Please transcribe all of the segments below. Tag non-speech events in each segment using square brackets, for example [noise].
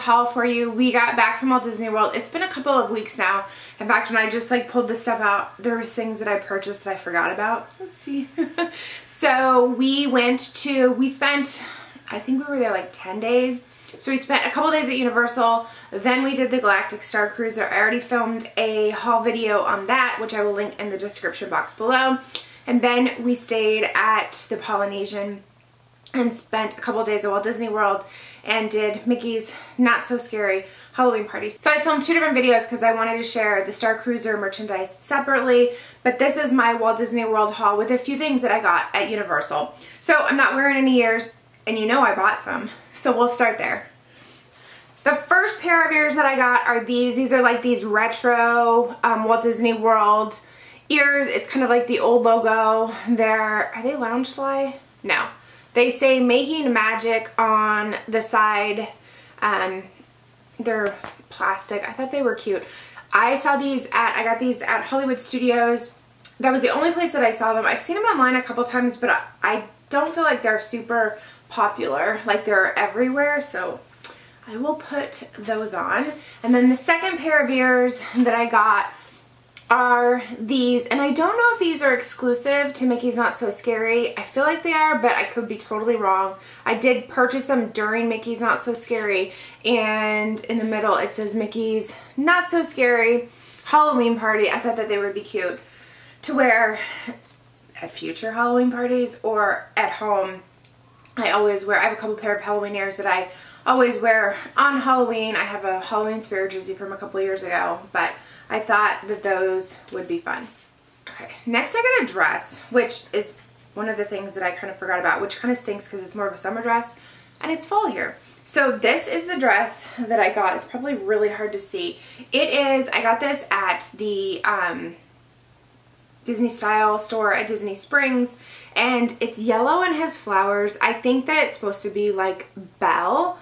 Haul for you. We got back from Walt Disney World. It's been a couple of weeks now. In fact, when I just like pulled this stuff out, there was things that I purchased that I forgot about. Oopsie. [laughs] so we went to, we spent, I think we were there like 10 days. So we spent a couple days at Universal, then we did the Galactic Star Cruiser. I already filmed a haul video on that, which I will link in the description box below. And then we stayed at the Polynesian and spent a couple days at Walt Disney World and did Mickey's Not So Scary Halloween party. So I filmed two different videos because I wanted to share the Star Cruiser merchandise separately, but this is my Walt Disney World haul with a few things that I got at Universal. So I'm not wearing any ears, and you know I bought some, so we'll start there. The first pair of ears that I got are these. These are like these retro um, Walt Disney World ears. It's kind of like the old logo. They're, are they Loungefly? No. They say making magic on the side. Um, they're plastic. I thought they were cute. I saw these at, I got these at Hollywood Studios. That was the only place that I saw them. I've seen them online a couple times, but I, I don't feel like they're super popular. Like they're everywhere, so I will put those on. And then the second pair of ears that I got are these, and I don't know if these are exclusive to Mickey's Not So Scary. I feel like they are, but I could be totally wrong. I did purchase them during Mickey's Not So Scary, and in the middle it says Mickey's Not So Scary Halloween Party. I thought that they would be cute to wear at future Halloween parties or at home. I always wear, I have a couple pair of Halloween ears that I always wear on Halloween. I have a Halloween spirit jersey from a couple years ago, but I thought that those would be fun. Okay, next I got a dress, which is one of the things that I kind of forgot about, which kind of stinks because it's more of a summer dress and it's fall here. So this is the dress that I got. It's probably really hard to see. It is, I got this at the um, Disney style store at Disney Springs and it's yellow and has flowers. I think that it's supposed to be like Belle,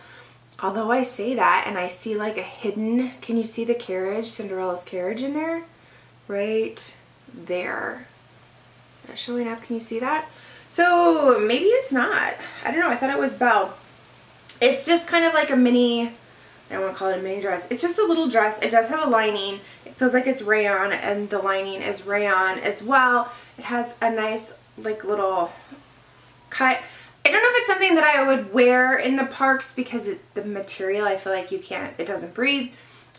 Although I say that and I see like a hidden, can you see the carriage, Cinderella's carriage in there? Right there. Is that showing up? Can you see that? So maybe it's not. I don't know. I thought it was Belle. It's just kind of like a mini, I don't want to call it a mini dress. It's just a little dress. It does have a lining. Feels like it's rayon and the lining is rayon as well. It has a nice like little cut. I don't know if it's something that I would wear in the parks because it, the material, I feel like you can't, it doesn't breathe.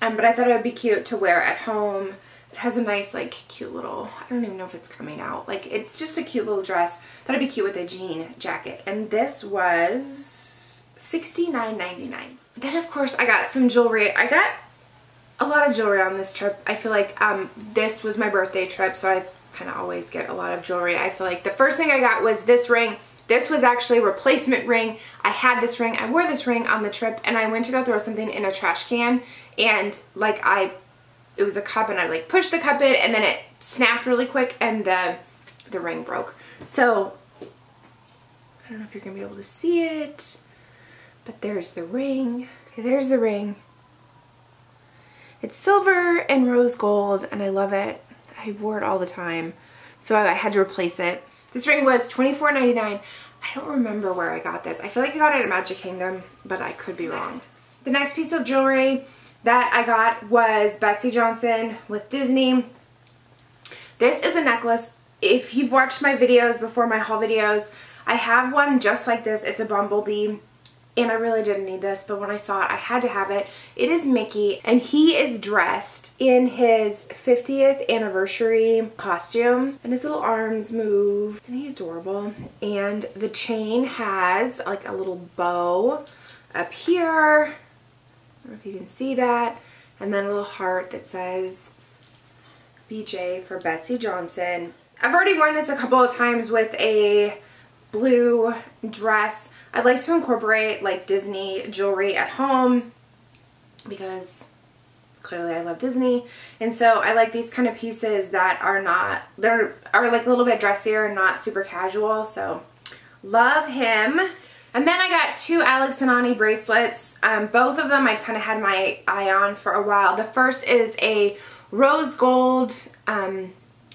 Um, but I thought it would be cute to wear at home. It has a nice, like, cute little, I don't even know if it's coming out. Like, it's just a cute little dress. That'd be cute with a jean jacket. And this was $69.99. Then, of course, I got some jewelry. I got a lot of jewelry on this trip. I feel like um, this was my birthday trip, so I kind of always get a lot of jewelry. I feel like the first thing I got was this ring. This was actually a replacement ring. I had this ring, I wore this ring on the trip and I went to go throw something in a trash can and like I, it was a cup and I like pushed the cup in and then it snapped really quick and the, the ring broke. So, I don't know if you're gonna be able to see it, but there's the ring. Okay, there's the ring. It's silver and rose gold and I love it. I wore it all the time. So I had to replace it. This ring was $24.99. I don't remember where I got this. I feel like I got it at Magic Kingdom, but I could be wrong. The next piece of jewelry that I got was Betsey Johnson with Disney. This is a necklace. If you've watched my videos before, my haul videos, I have one just like this. It's a bumblebee and I really didn't need this, but when I saw it, I had to have it. It is Mickey, and he is dressed in his 50th anniversary costume, and his little arms move. Isn't he adorable? And the chain has like a little bow up here. I don't know if you can see that. And then a little heart that says BJ for Betsey Johnson. I've already worn this a couple of times with a blue dress I'd like to incorporate like Disney jewelry at home because clearly I love Disney. And so I like these kind of pieces that are not, they're are like a little bit dressier and not super casual. So love him. And then I got two Alex and Ani bracelets. Um, both of them I kind of had my eye on for a while. The first is a rose gold um,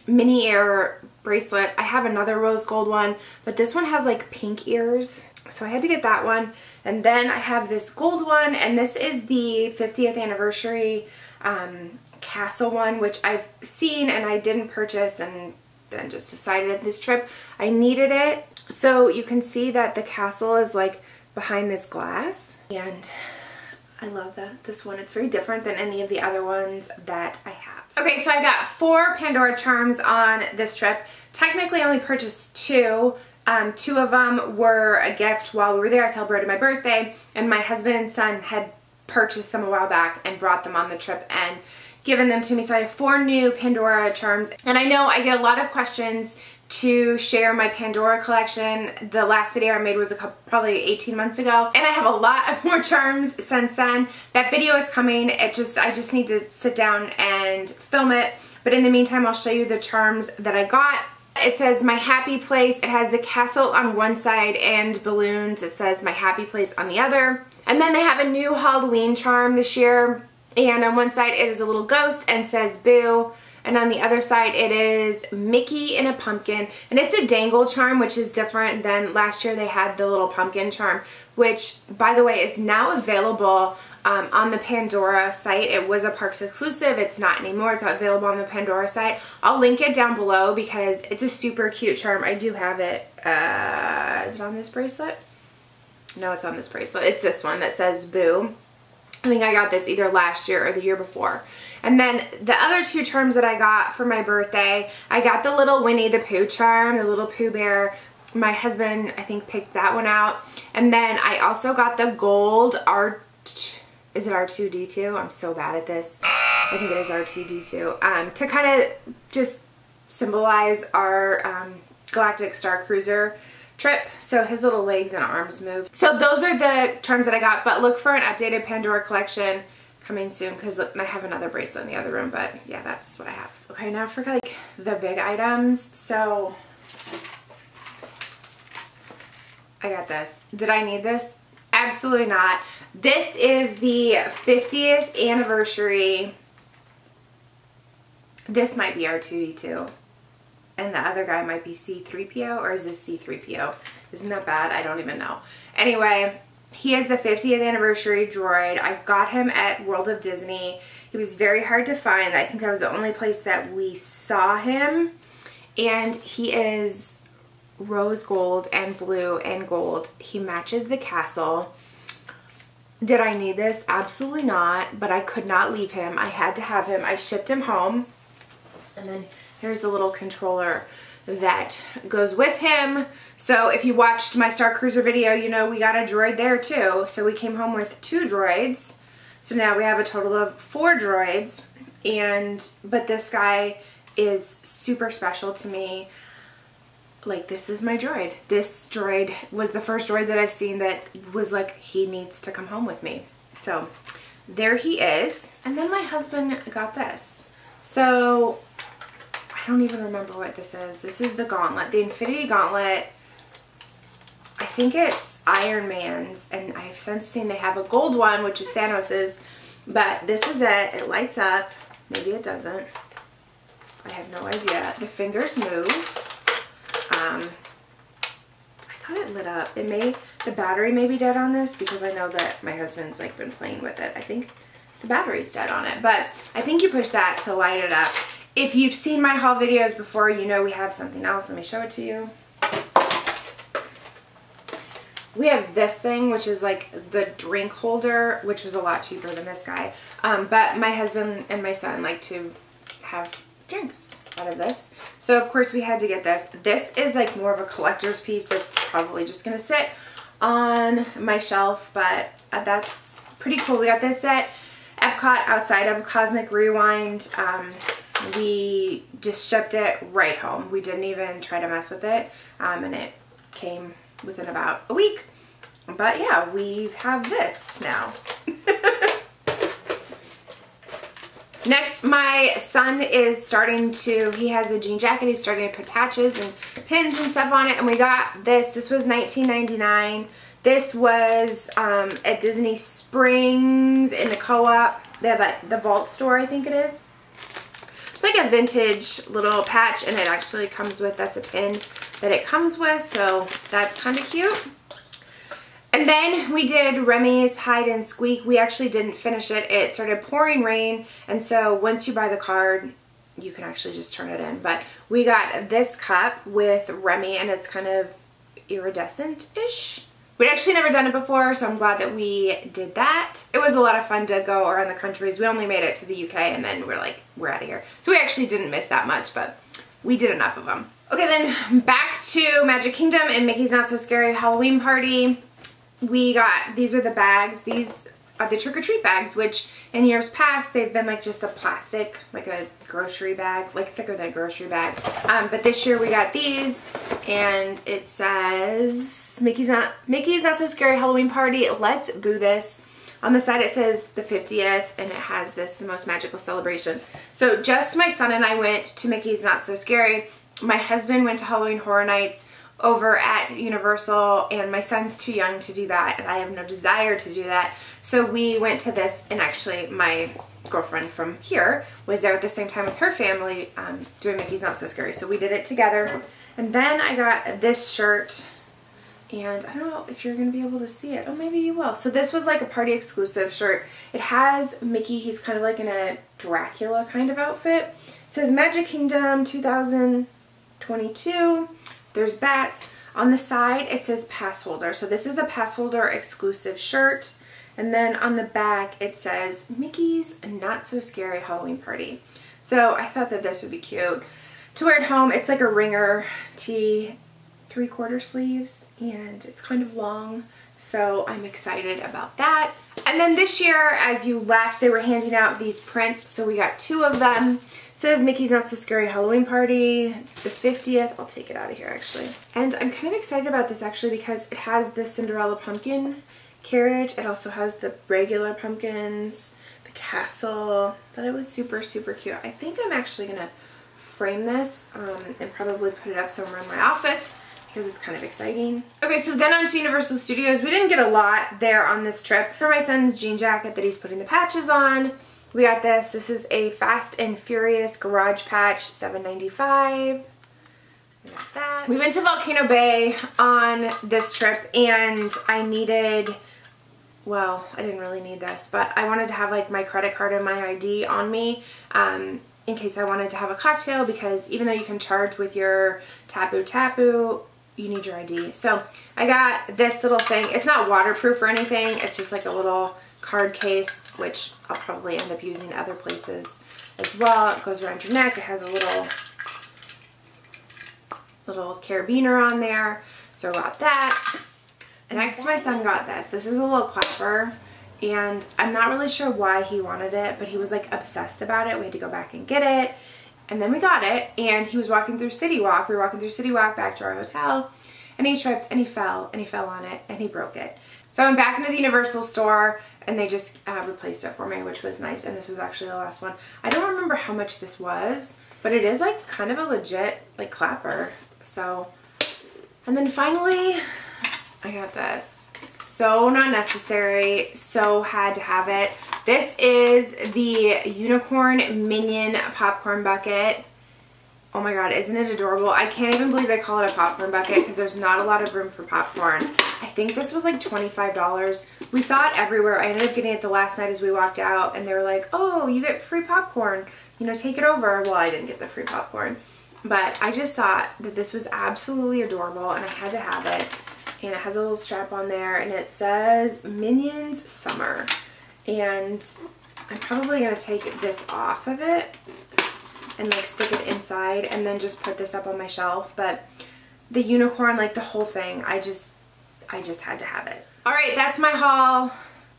mini air bracelet. I have another rose gold one, but this one has like pink ears So I had to get that one. And then I have this gold one, and this is the 50th anniversary um, castle one, which I've seen and I didn't purchase and then just decided this trip I needed it. So you can see that the castle is like behind this glass and I love that this one. It's very different than any of the other ones that I have. Okay, so I got four Pandora charms on this trip. Technically I only purchased two. Um, two of them were a gift while we were there. I celebrated my birthday and my husband and son had purchased them a while back and brought them on the trip and given them to me. So I have four new Pandora charms. And I know I get a lot of questions to share my Pandora collection. The last video I made was a couple, probably 18 months ago. And I have a lot of [laughs] more charms since then. That video is coming. It just I just need to sit down and film it. But in the meantime, I'll show you the charms that I got. It says my happy place. It has the castle on one side and balloons. It says my happy place on the other. And then they have a new Halloween charm this year. And on one side it is a little ghost and says boo. And on the other side it is Mickey in a pumpkin. And it's a dangle charm which is different than last year they had the little pumpkin charm. Which by the way is now available um, on the Pandora site. It was a Parks exclusive. It's not anymore. It's not available on the Pandora site. I'll link it down below because it's a super cute charm. I do have it. Uh, is it on this bracelet? No, it's on this bracelet. It's this one that says Boo. I think I got this either last year or the year before. And then the other two charms that I got for my birthday, I got the little Winnie the Pooh charm, the little Pooh Bear. My husband, I think, picked that one out. And then I also got the gold R... Is it R2-D2? I'm so bad at this. I think it is R2-D2. Um, to kind of just symbolize our um, Galactic Star Cruiser trip. So his little legs and arms moved. So those are the charms that I got, but look for an updated Pandora collection coming soon because I have another bracelet in the other room, but yeah, that's what I have. Okay, now for like the big items. So I got this. Did I need this? Absolutely not. This is the 50th anniversary. This might be R2-D2 and the other guy might be C3PO or is this C3PO? Isn't that bad? I don't even know. Anyway, he is the 50th anniversary droid. I got him at World of Disney. He was very hard to find. I think that was the only place that we saw him. And he is rose gold and blue and gold. He matches the castle. Did I need this? Absolutely not, but I could not leave him. I had to have him. I shipped him home. And then Here's the little controller that goes with him. So if you watched my Star Cruiser video, you know we got a droid there too. So we came home with two droids. So now we have a total of four droids. And, but this guy is super special to me. Like this is my droid. This droid was the first droid that I've seen that was like, he needs to come home with me. So there he is. And then my husband got this. So I don't even remember what this is. This is the gauntlet, the Infinity Gauntlet. I think it's Iron Man's, and I've since seen they have a gold one, which is Thanos's, but this is it. It lights up. Maybe it doesn't. I have no idea. The fingers move. Um, I thought it lit up. It may, the battery may be dead on this because I know that my husband's like been playing with it. I think the battery's dead on it, but I think you push that to light it up. If you've seen my haul videos before, you know we have something else. Let me show it to you. We have this thing, which is like the drink holder, which was a lot cheaper than this guy. Um, but my husband and my son like to have drinks out of this. So of course we had to get this. This is like more of a collector's piece that's probably just going to sit on my shelf, but uh, that's pretty cool. We got this at Epcot outside of Cosmic Rewind. Um, we just shipped it right home. We didn't even try to mess with it um, and it came within about a week. But yeah, we have this now. [laughs] Next, my son is starting to, he has a jean jacket, he's starting to put patches and pins and stuff on it, and we got this. This was $19.99. This was um, at Disney Springs in the co-op, They the, the Vault store, I think it is. It's like a vintage little patch and it actually comes with, that's a pin that it comes with. So that's kind of cute. And then we did Remy's Hide and Squeak. We actually didn't finish it. It started pouring rain. And so once you buy the card, you can actually just turn it in. But we got this cup with Remy and it's kind of iridescent-ish. We'd actually never done it before, so I'm glad that we did that. It was a lot of fun to go around the countries. We only made it to the UK and then we're like, we're out of here. So we actually didn't miss that much, but we did enough of them. Okay, then back to Magic Kingdom and Mickey's Not So Scary Halloween Party. We got, these are the bags. These are the trick-or-treat bags, which in years past, they've been like just a plastic, like a grocery bag, like thicker than a grocery bag. Um, but this year we got these and it says Mickey's Not, Mickey's Not So Scary Halloween Party. Let's boo this. On the side it says the 50th and it has this, the most magical celebration. So just my son and I went to Mickey's Not So Scary. My husband went to Halloween Horror Nights over at Universal and my son's too young to do that and I have no desire to do that. So we went to this and actually my girlfriend from here was there at the same time with her family um, doing Mickey's Not So Scary. So we did it together. And then I got this shirt and I don't know if you're going to be able to see it. Oh, maybe you will. So this was like a party exclusive shirt. It has Mickey. He's kind of like in a Dracula kind of outfit. It says Magic Kingdom 2022. There's bats. On the side, it says pass holder. So this is a pass holder exclusive shirt. And then on the back, it says Mickey's Not So Scary Halloween Party. So I thought that this would be cute. To wear at home, it's like a ringer tee, three quarter sleeves, and it's kind of long. So I'm excited about that. And then this year, as you left, they were handing out these prints. So we got two of them says Mickey's Not So Scary Halloween Party, the 50th. I'll take it out of here actually. And I'm kind of excited about this actually because it has the Cinderella pumpkin carriage. It also has the regular pumpkins, the castle. But it was super, super cute. I think I'm actually going to frame this um, and probably put it up somewhere in my office because it's kind of exciting. Okay, so then on to Universal Studios. We didn't get a lot there on this trip. For my son's jean jacket that he's putting the patches on, we got this. This is a Fast and Furious Garage Patch, $7.95. We that. We went to Volcano Bay on this trip and I needed, well, I didn't really need this, but I wanted to have like my credit card and my ID on me um, in case I wanted to have a cocktail because even though you can charge with your Tapu Tapu, you need your ID. So I got this little thing. It's not waterproof or anything. It's just like a little card case, which I'll probably end up using other places as well. It goes around your neck. It has a little little carabiner on there. So I got that. Next my son got this. This is a little clapper and I'm not really sure why he wanted it, but he was like obsessed about it. We had to go back and get it. And then we got it and he was walking through City Walk. We were walking through City Walk back to our hotel and he tripped and he fell and he fell on it and he broke it. So I went back into the Universal store and they just uh, replaced it for me, which was nice. And this was actually the last one. I don't remember how much this was, but it is like kind of a legit like clapper. So, and then finally, I got this. So not necessary, so had to have it. This is the Unicorn Minion Popcorn Bucket. Oh my god, isn't it adorable? I can't even believe they call it a popcorn bucket because there's not a lot of room for popcorn. I think this was like $25. We saw it everywhere. I ended up getting it the last night as we walked out and they were like, oh, you get free popcorn. You know, take it over. Well, I didn't get the free popcorn. But I just thought that this was absolutely adorable and I had to have it. And it has a little strap on there and it says Minions Summer. And I'm probably going to take this off of it and like stick it inside and then just put this up on my shelf. But the unicorn, like the whole thing, I just, I just had to have it. All right, that's my haul.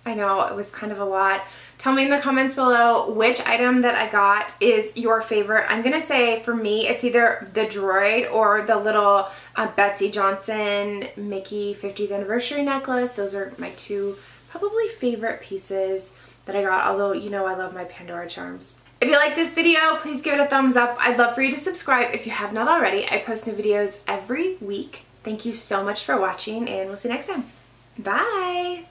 I know it was kind of a lot. Tell me in the comments below which item that I got is your favorite. I'm going to say for me it's either the droid or the little uh, Betsey Johnson Mickey 50th anniversary necklace. Those are my two probably favorite pieces that I got, although you know I love my Pandora charms. If you like this video, please give it a thumbs up. I'd love for you to subscribe if you have not already. I post new videos every week. Thank you so much for watching and we'll see you next time. Bye!